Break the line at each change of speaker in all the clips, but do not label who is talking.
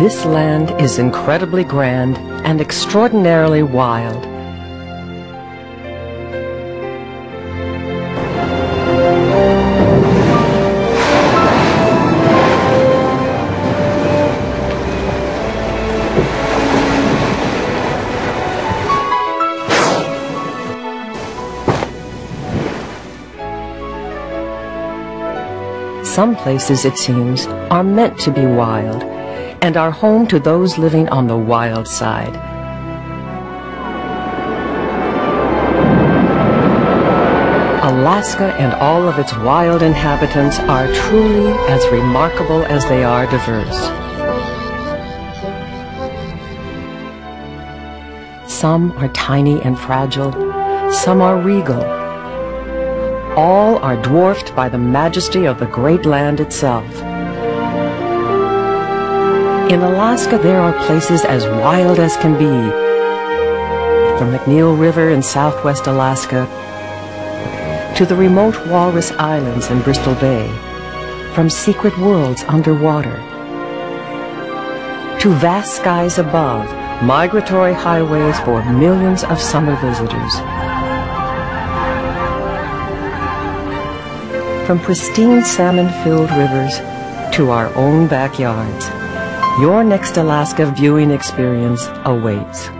This land is incredibly grand and extraordinarily wild. Some places, it seems, are meant to be wild and are home to those living on the wild side. Alaska and all of its wild inhabitants are truly as remarkable as they are diverse. Some are tiny and fragile, some are regal, all are dwarfed by the majesty of the great land itself. In Alaska, there are places as wild as can be. From McNeil River in southwest Alaska to the remote Walrus Islands in Bristol Bay, from secret worlds underwater to vast skies above, migratory highways for millions of summer visitors. From pristine salmon-filled rivers to our own backyards, your next Alaska viewing experience awaits.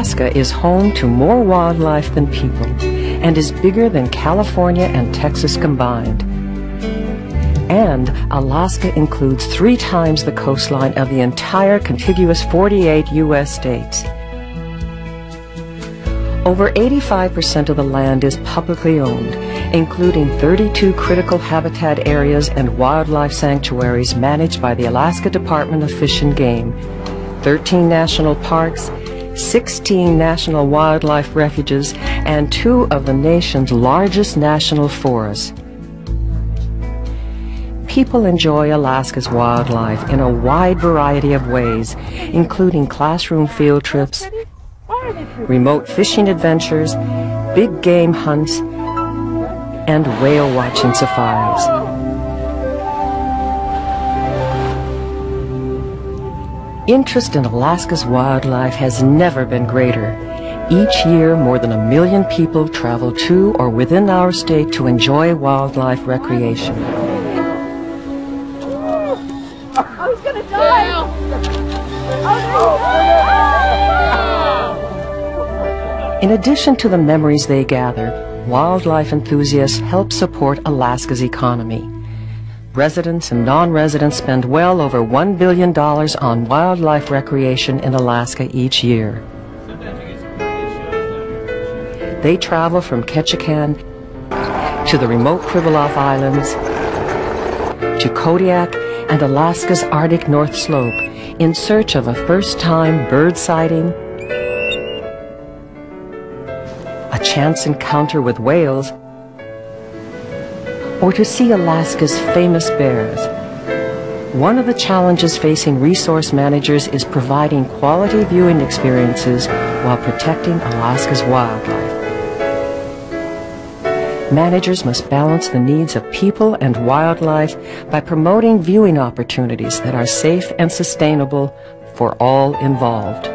Alaska is home to more wildlife than people and is bigger than California and Texas combined. And Alaska includes three times the coastline of the entire contiguous 48 U.S. states. Over 85% of the land is publicly owned, including 32 critical habitat areas and wildlife sanctuaries managed by the Alaska Department of Fish and Game, 13 national parks, 16 national wildlife refuges, and two of the nation's largest national forests. People enjoy Alaska's wildlife in a wide variety of ways, including classroom field trips, remote fishing adventures, big game hunts, and whale watching safaris. Interest in Alaska's wildlife has never been greater. Each year, more than a million people travel to or within our state to enjoy wildlife recreation. In addition to the memories they gather, wildlife enthusiasts help support Alaska's economy. Residents and non-residents spend well over $1 billion on wildlife recreation in Alaska each year. They travel from Ketchikan to the remote Pribilof Islands to Kodiak and Alaska's Arctic North Slope in search of a first-time bird sighting, a chance encounter with whales, or to see Alaska's famous bears. One of the challenges facing resource managers is providing quality viewing experiences while protecting Alaska's wildlife. Managers must balance the needs of people and wildlife by promoting viewing opportunities that are safe and sustainable for all involved.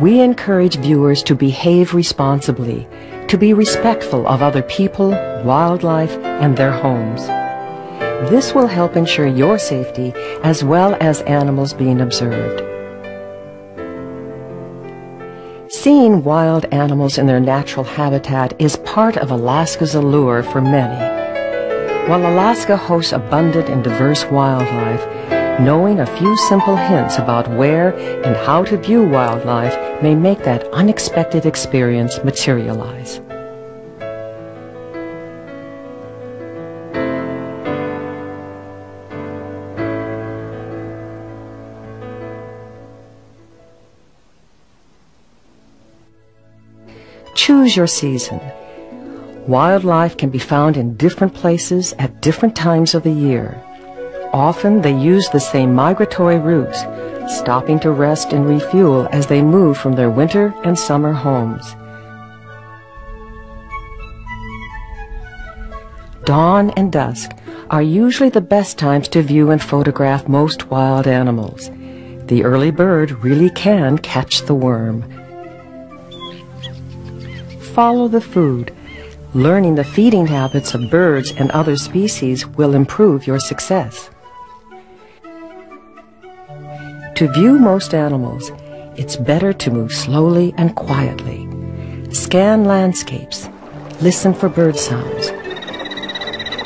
We encourage viewers to behave responsibly to be respectful of other people, wildlife, and their homes. This will help ensure your safety as well as animals being observed. Seeing wild animals in their natural habitat is part of Alaska's allure for many. While Alaska hosts abundant and diverse wildlife, knowing a few simple hints about where and how to view wildlife may make that unexpected experience materialize. Choose your season. Wildlife can be found in different places at different times of the year. Often they use the same migratory routes, stopping to rest and refuel as they move from their winter and summer homes. Dawn and dusk are usually the best times to view and photograph most wild animals. The early bird really can catch the worm. Follow the food. Learning the feeding habits of birds and other species will improve your success. To view most animals, it's better to move slowly and quietly. Scan landscapes. Listen for bird sounds.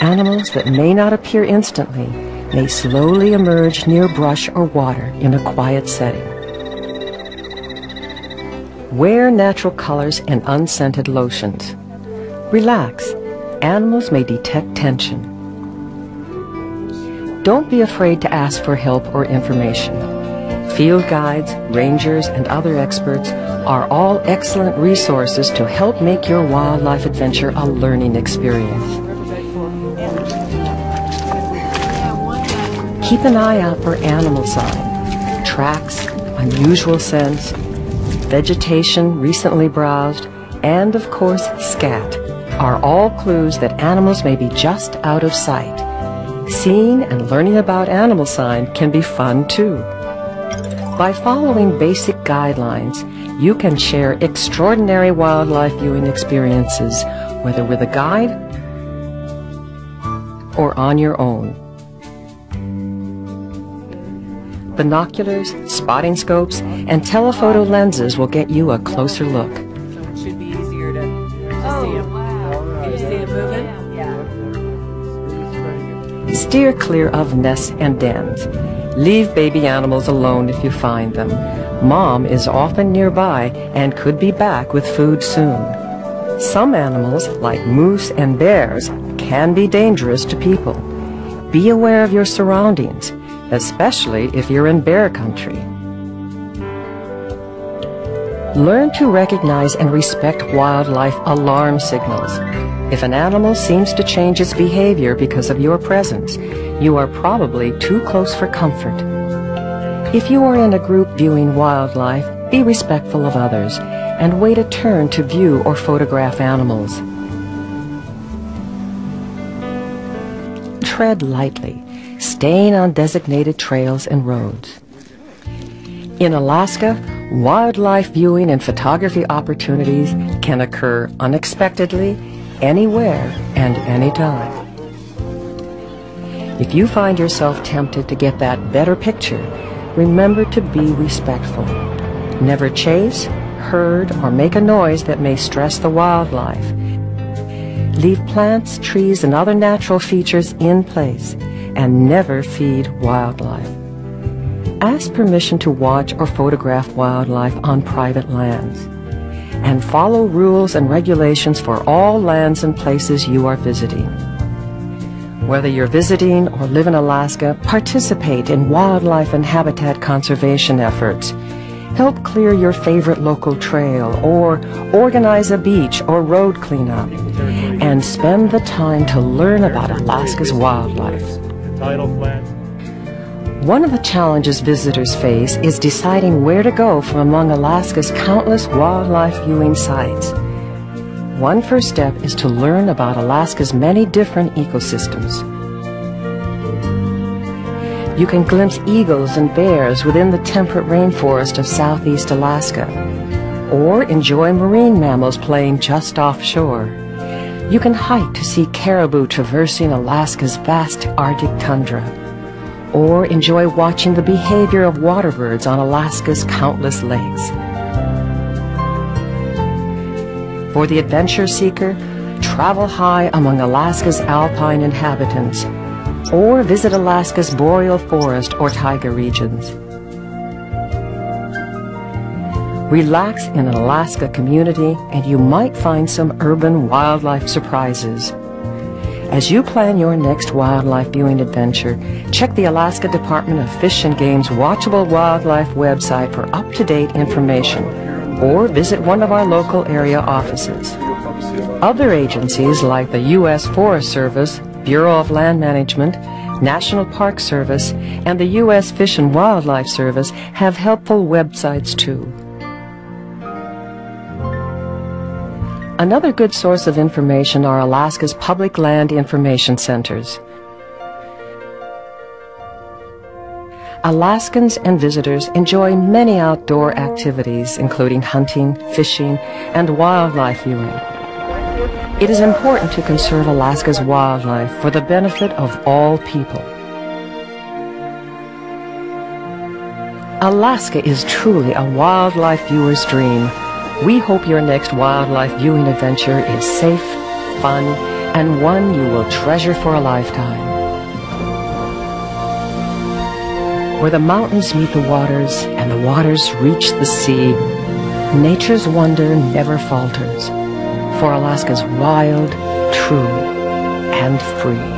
Animals that may not appear instantly may slowly emerge near brush or water in a quiet setting. Wear natural colors and unscented lotions. Relax. Animals may detect tension. Don't be afraid to ask for help or information. Field guides, rangers, and other experts are all excellent resources to help make your wildlife adventure a learning experience. Keep an eye out for animal sign, tracks, unusual scents, vegetation recently browsed, and of course scat are all clues that animals may be just out of sight. Seeing and learning about animal sign can be fun too. By following basic guidelines, you can share extraordinary wildlife viewing experiences, whether with a guide or on your own. Binoculars, spotting scopes, and telephoto lenses will get you a closer look.
So it should be easier to, to see oh, them. Can you see them moving?
Steer clear of nests and dens. Leave baby animals alone if you find them. Mom is often nearby and could be back with food soon. Some animals, like moose and bears, can be dangerous to people. Be aware of your surroundings especially if you're in bear country. Learn to recognize and respect wildlife alarm signals. If an animal seems to change its behavior because of your presence, you are probably too close for comfort. If you are in a group viewing wildlife, be respectful of others and wait a turn to view or photograph animals. Tread lightly staying on designated trails and roads. In Alaska, wildlife viewing and photography opportunities can occur unexpectedly, anywhere, and anytime. If you find yourself tempted to get that better picture, remember to be respectful. Never chase, herd, or make a noise that may stress the wildlife. Leave plants, trees, and other natural features in place and never feed wildlife. Ask permission to watch or photograph wildlife on private lands. And follow rules and regulations for all lands and places you are visiting. Whether you're visiting or live in Alaska, participate in wildlife and habitat conservation efforts. Help clear your favorite local trail or organize a beach or road cleanup. And spend the time to learn about Alaska's wildlife. One of the challenges visitors face is deciding where to go from among Alaska's countless wildlife viewing sites. One first step is to learn about Alaska's many different ecosystems. You can glimpse eagles and bears within the temperate rainforest of southeast Alaska, or enjoy marine mammals playing just offshore. You can hike to see caribou traversing Alaska's vast Arctic tundra, or enjoy watching the behavior of water birds on Alaska's countless lakes. For the adventure seeker, travel high among Alaska's alpine inhabitants, or visit Alaska's boreal forest or taiga regions. Relax in an Alaska community and you might find some urban wildlife surprises. As you plan your next wildlife viewing adventure, check the Alaska Department of Fish and Game's Watchable Wildlife website for up-to-date information or visit one of our local area offices. Other agencies like the U.S. Forest Service, Bureau of Land Management, National Park Service, and the U.S. Fish and Wildlife Service have helpful websites too. Another good source of information are Alaska's public land information centers. Alaskans and visitors enjoy many outdoor activities, including hunting, fishing, and wildlife viewing. It is important to conserve Alaska's wildlife for the benefit of all people. Alaska is truly a wildlife viewer's dream. We hope your next wildlife viewing adventure is safe, fun, and one you will treasure for a lifetime. Where the mountains meet the waters and the waters reach the sea, nature's wonder never falters, for Alaska's wild, true, and free.